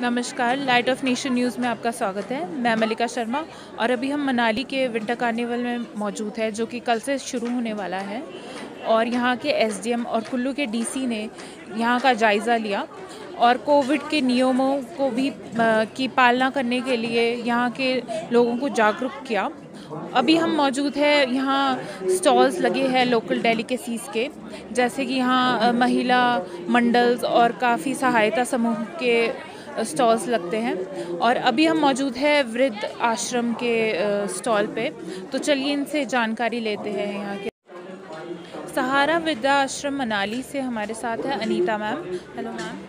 नमस्कार light of nation news में आपका स्वागत है। मैं मलिका शर्मा और अभी हम मनाली के विंटर कार्निवल में मौजूद है, जो कि कल से शुरू होने वाला है। और यहाँ के एसडीएम और कुल्लू के डीसी ने यहाँ का जायज़ा लिया। और कोविड के नियमों को भी की पालना करने के लिए यहाँ के लोगों को जागरूक किया। अभी हम मौजूद है, यहाँ स्टॉल्स लगे हैं लोकल डेलीकेसीज़ के, जैसे कि यहाँ महिला मंडल्स और काफ़ी सहायता समूह के स्टॉल्स लगते हैं और अभी हम मौजूद है वृद्ध आश्रम के स्टॉल पे। तो चलिए इनसे जानकारी लेते हैं यहाँ के। सहारा वृद्धा आश्रम मनाली से हमारे साथ है अनीता मैम। Hello ma'am.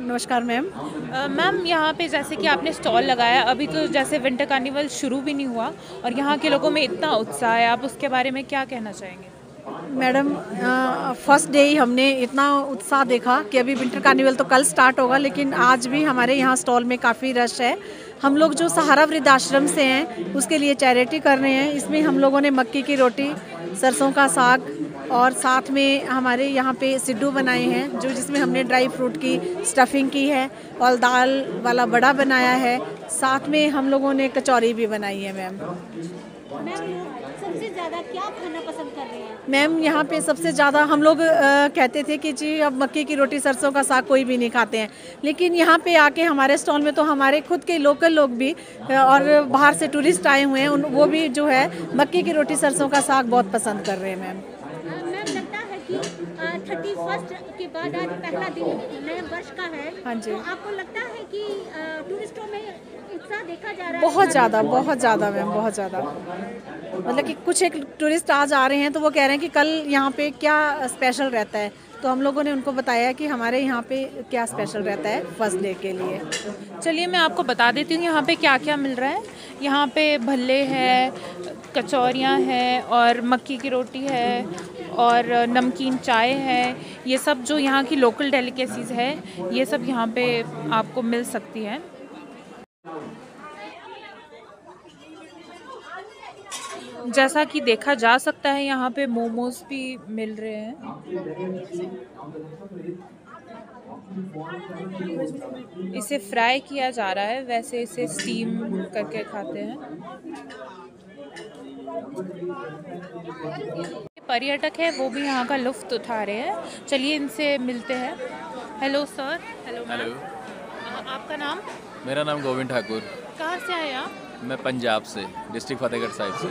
नमस्कार मैम। मैम यहाँ पे जैसे कि आपने स्टॉल लगाया अभी तो जैसे विंटर कार्निवल शुरू भी नहीं हुआ और यहाँ के लोगों में इतना उत्साह है आप उसके बारे में क्या कहना चाहेंगे? मैडम फ़र्स्ट डे ही हमने इतना उत्साह देखा कि अभी विंटर कार्निवल तो कल स्टार्ट होगा, लेकिन आज भी हमारे यहाँ स्टॉल में काफ़ी रश है। हम लोग जो सहारा वृद्धाश्रम से हैं, उसके लिए चैरिटी कर रहे हैं। इसमें हम लोगों ने मक्की की रोटी, सरसों का साग और साथ में हमारे यहाँ पे सिड्डू बनाए हैं, जो जिसमें हमने ड्राई फ्रूट की स्टफिंग की है और दाल वाला बड़ा बनाया है। साथ में हम लोगों ने कचौरी भी बनाई है, मैम। सबसे ज़्यादा क्या खाना पसंद कर रहे मैम यहाँ पे सबसे ज़्यादा हम लोग आ, कहते थे कि जी अब मक्के की रोटी सरसों का साग कोई भी नहीं खाते हैं। लेकिन यहाँ पे आके हमारे स्टॉल में तो हमारे खुद के लोकल लोग भी और बाहर से टूरिस्ट आए हुए हैं उन वो भी जो है मक्की की रोटी सरसों का साग बहुत पसंद कर रहे हैं मैम। थर्टी फ़र्स्ट के बाद आज पहला दिन नए वर्ष का है। हाँ जी। तो आपको लगता है कि टूरिस्टों में उत्साह देखा जा रहा है बहुत ज़्यादा बहुत ज़्यादा मैम बहुत ज़्यादा। मतलब कि कुछ एक टूरिस्ट आज आ रहे हैं तो वो कह रहे हैं कि कल यहाँ पे क्या स्पेशल रहता है। तो हम लोगों ने उनको बताया कि हमारे यहाँ पे क्या स्पेशल रहता है फ़र्स्ट डे के लिए। चलिए मैं आपको बता देती हूँ यहाँ पे क्या क्या मिल रहा है। यहाँ पे भल्ले है कचौरियाँ हैं और मक्की की रोटी है और नमकीन चाय है। ये सब जो यहाँ की लोकल डेलिकेसीज़ है ये सब यहाँ पे आपको मिल सकती है। जैसा कि देखा जा सकता है यहाँ पे मोमोज भी मिल रहे हैं। इसे फ्राई किया जा रहा है वैसे इसे स्टीम करके खाते हैं। पर्यटक है वो भी यहाँ का लुफ्त उठा रहे हैं। चलिए इनसे मिलते हैं। हेलो सर हेलो हेलो आपका नाम? मेरा नाम गोविंद ठाकुर। कहाँ से आए आप? मैं पंजाब से डिस्ट्रिक्ट फतेहगढ़ साहिब से।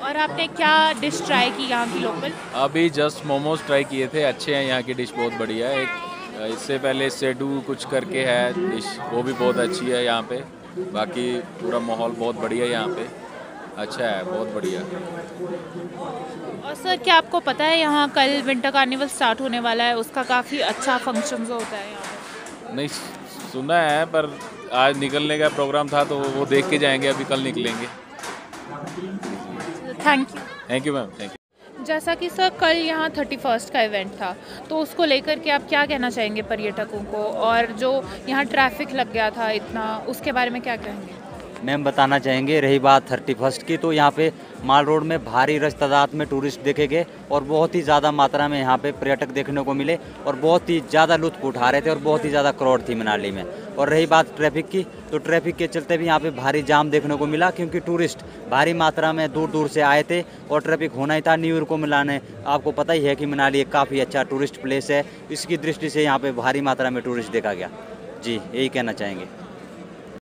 और आपने क्या डिश ट्राई की यहाँ की लोकल अभी जस्ट मोमोज ट्राई किए थे अच्छे हैं यहाँ की डिश बहुत बढ़िया है। एक इससे पहले सेडू कुछ करके है डिश वो भी बहुत अच्छी है यहाँ पे। बाकी पूरा माहौल बहुत बढ़िया है यहाँ पे। अच्छा है बहुत बढ़िया। और सर क्या आपको पता है यहाँ कल विंटर कार्निवल स्टार्ट होने वाला है? उसका काफ़ी अच्छा फ़ंक्शन होता है यहाँ नहीं सुना है पर आज निकलने का प्रोग्राम था तो वो देख के जाएँगे अभी कल निकलेंगे। Thank you thank you ma'am thank you जैसा कि सर कल यहाँ थर्टी फ़र्स्ट का इवेंट था तो उसको लेकर के आप क्या कहना चाहेंगे पर्यटकों को? और जो यहाँ ट्रैफ़िक लग गया था इतना उसके बारे में क्या कहेंगे? मैम बताना चाहेंगे रही बात थर्टी फ़र्स्ट की तो यहाँ पे माल रोड में भारी रश तादाद में टूरिस्ट देखे गए और बहुत ही ज़्यादा मात्रा में यहाँ पे पर्यटक देखने को मिले और बहुत ही ज़्यादा लुत्फ उठा रहे थे और बहुत ही ज़्यादा क्राउड थी मनाली में। और रही बात ट्रैफ़िक की तो ट्रैफ़िक के चलते भी यहाँ पे भारी जाम देखने को मिला क्योंकि टूरिस्ट भारी मात्रा में दूर दूर से आए थे और ट्रैफ़िक होना ही था न्यू ईयर को मिलाने। आपको पता ही है कि मनाली एक काफ़ी अच्छा टूरिस्ट प्लेस है। इसकी दृष्टि से यहाँ पर भारी मात्रा में टूरिस्ट देखा गया। जी, यही कहना चाहेंगे।